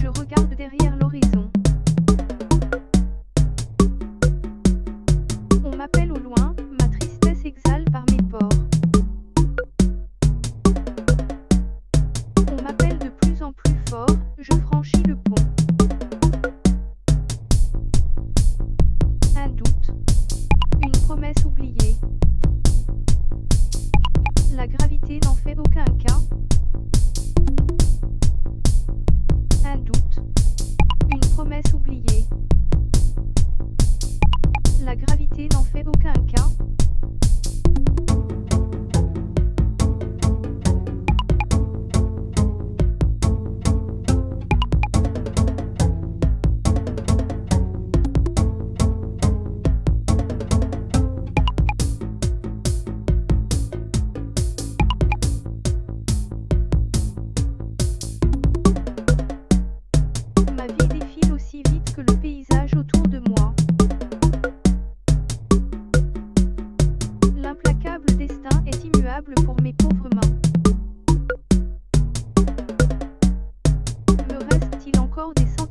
je regarde derrière l'horizon. On m'appelle au loin, ma tristesse exhale par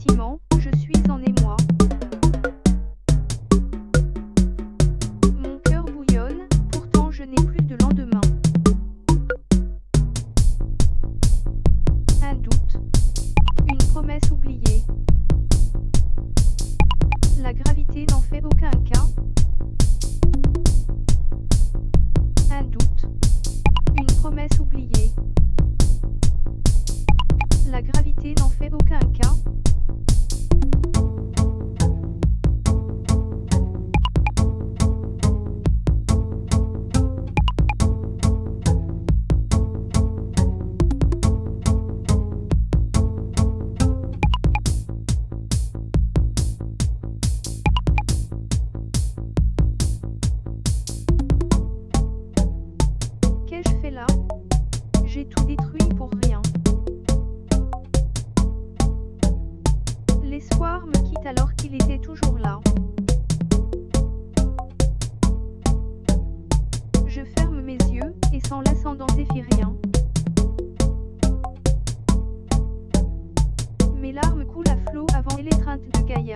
Je suis en émoi. Mon cœur bouillonne, pourtant je n'ai plus de lendemain. Un doute. Une promesse oubliée. La gravité n'en fait aucun cas. Un doute. Une promesse oubliée. La gravité n'en fait aucun J'ai tout détruit pour rien. L'espoir me quitte alors qu'il était toujours là. Je ferme mes yeux, et sans l'ascendant zéphirien. Mes larmes coulent à flot avant l'étreinte de Gaïa.